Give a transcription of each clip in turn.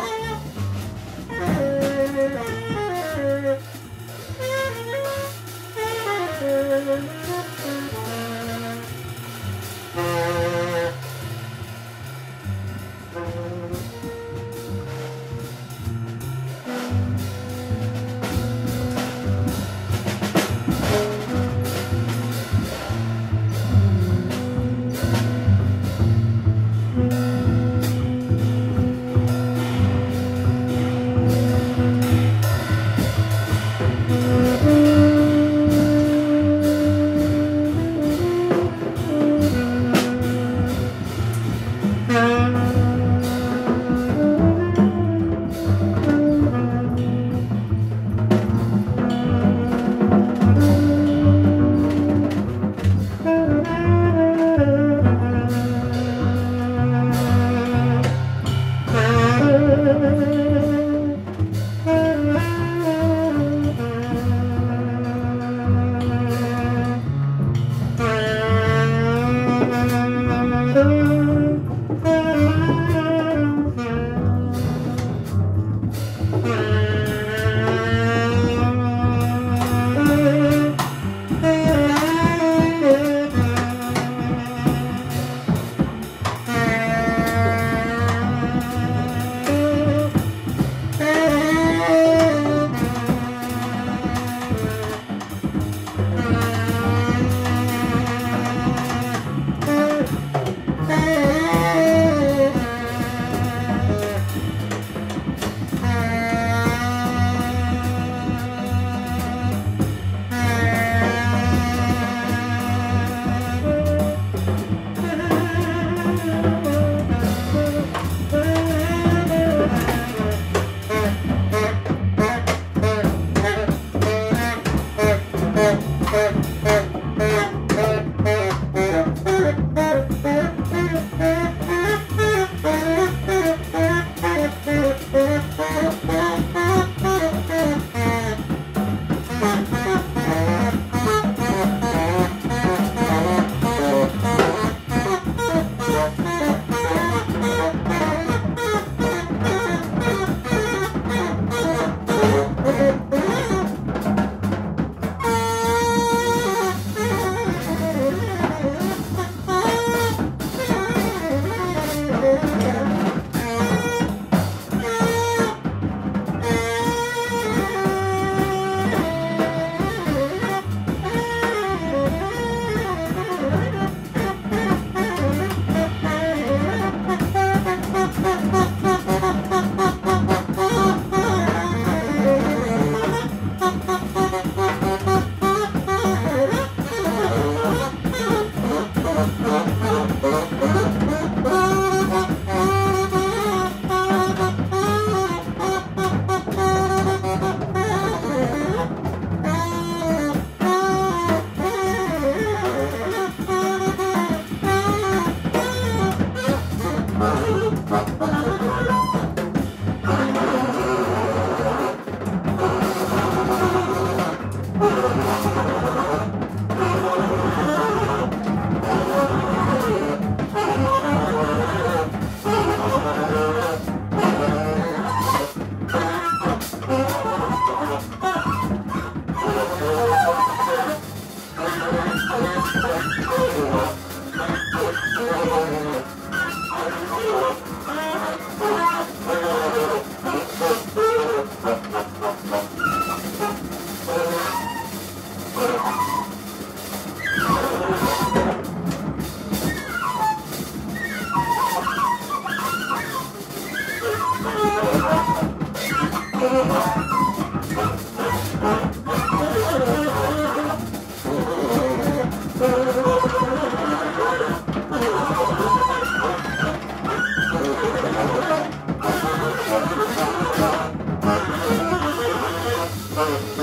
Bye. 嗯。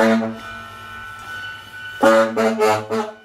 Thank you.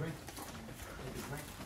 drink? Take a drink?